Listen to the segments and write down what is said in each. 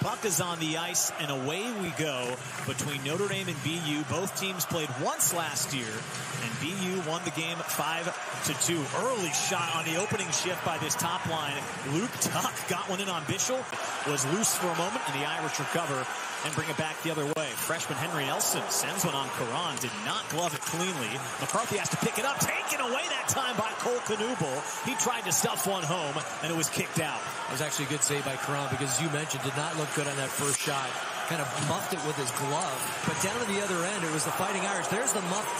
Puck is on the ice, and away we go between Notre Dame and BU. Both teams played once last year, and BU won the game 5 to 2. Early shot on the opening shift by this top line. Luke Tuch got one in on Bischel, was loose for a moment, and the Irish recover and bring it back the other way. Freshman Henry Nelson sends one on Caron, did not glove it cleanly. McCarthy has to pick it up, taken away that time by Cole Knuble. He tried to stuff one home, and it was kicked out. It was actually a good save by Caron because, as you mentioned, did not look good on that first shot. Kind of muffed it with his glove. But down to the other end, it was the Fighting Irish. There's the muffed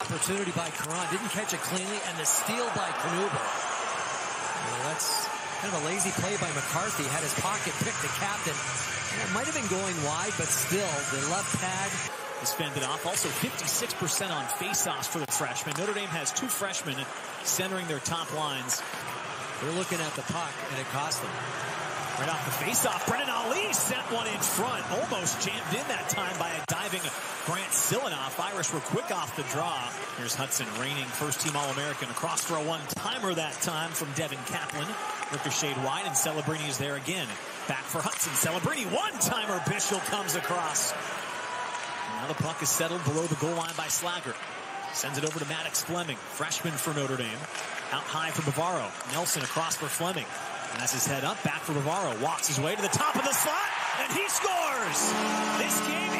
opportunity by Caron. Didn't catch it cleanly, and the steal by Knuble. Well, that's kind of a lazy play by McCarthy. Had his pocket picked the captain. It might have been going wide, but still, the left pad is fended off. Also 56% on faceoffs for the freshmen. Notre Dame has two freshmen centering their top lines. They're looking at the puck, and it cost them. Right off the faceoff, Brennan Ali sent one in front. Almost jammed in that time by a diving Grant Silianoff. Irish were quick off the draw. Here's Hutson, reigning first-team All-American. Across for a one-timer that time from Devin Kaplan. Ricocheted wide, and Celebrini is there again. Back for Hutson. Celebrini, one-timer. Bischel comes across. Now the puck is settled below the goal line by Slaggert. Sends it over to Maddox Fleming, freshman for Notre Dame. Out high for Bavaro. Nelson across for Fleming. Has his head up, back for Bavaro. Walks his way to the top of the slot, and he scores! This game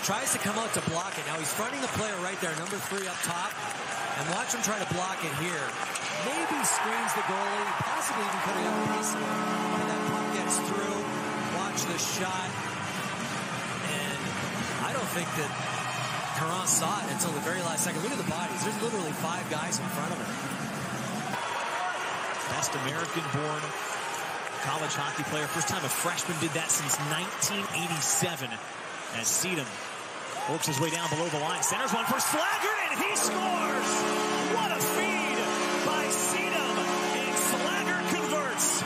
Tries to come out to block it. Now he's fronting the player right there, number three up top. And watch him try to block it here. Maybe screens the goalie, possibly even putting up a piece And that puck gets through. Watch the shot. And I don't think that Caron saw it until the very last second. Look at the bodies. There's literally five guys in front of him. Best American-born college hockey player. First time a freshman did that since 1987 as Siedem works his way down below the line. Centers one for Slaggert, and he scores! What a feed by Siedem, and Slaggert converts.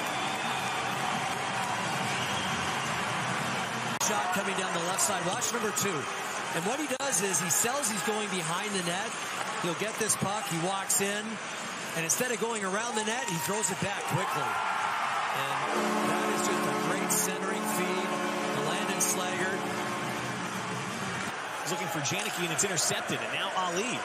Shot coming down the left side. Watch number two. And what he does is he sells he's going behind the net. He'll get this puck. He walks in. And instead of going around the net, he throws it back quickly. And that is just a great centering feed Looking for Janicke, and it's intercepted. And now Ali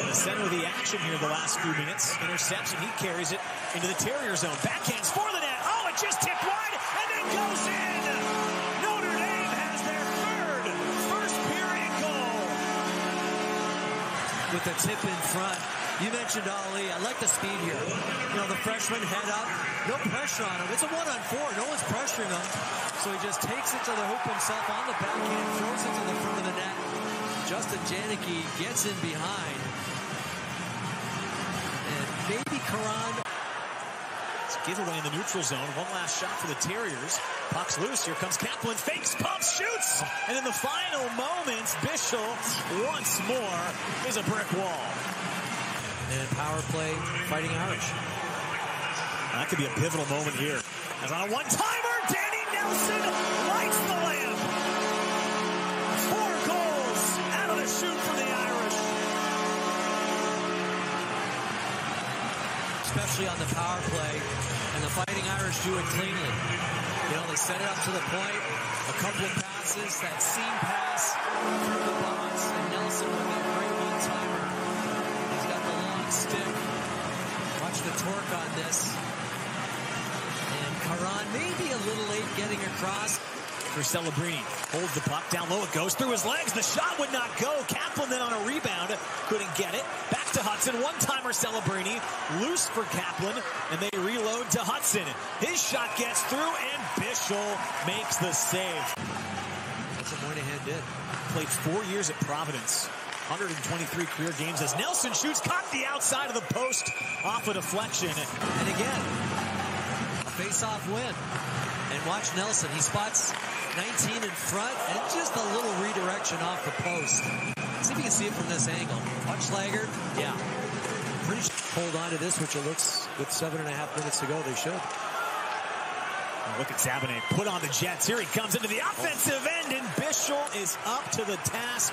in the center of the action here the last few minutes. Interception. He carries it into the Terrier zone. Backhands for the net. Oh, it just tipped wide and then goes in. Notre Dame has their third first period goal. With the tip in front. You mentioned Ali. I like the speed here. You know, the freshman head up. No pressure on him. It's a one on four. No one's pressuring him. So he just takes it to the hoop himself on the backhand, throws it to the front of the net. Justin Janicke gets in behind. And maybe Caron. It's giveaway in the neutral zone. One last shot for the Terriers. Puck's loose. Here comes Kaplan. Fakes, pumps, shoots. And in the final moments, Bischel once more is a brick wall. And power play, fighting Irish. That could be a pivotal moment here. As on a one-timer, Danny Nelson lights the lamp. Four goals out of the chute for the Irish. Especially on the power play. And the Fighting Irish do it cleanly. You know, they set it up to the point. A couple of passes, that seam pass through the box. And Nelson with that great one-timer. He's got the long stick. Watch the torque on this. And Caron maybe a little late getting across. For Celebrini, holds the puck down low. It goes through his legs. The shot would not go. Kaplan then on a rebound couldn't get it. Back to Hutson. One-timer Celebrini. Loose for Kaplan. And they reload to Hutson. His shot gets through and Bischel makes the save. That's what Moynihan did. Played four years at Providence. 123 career games as Nelson shoots, caught the outside of the post off a deflection. And again, face-off win. And watch Nelson. He spots 19 in front and just a little redirection off the post. See if you can see it from this angle. Watch Slaggert. Yeah. Pretty sure hold on to this, which it looks with seven and a half minutes to go, they should. Oh, look at Zabaneh put on the Jets. Here he comes into the offensive end, and Bischel is up to the task.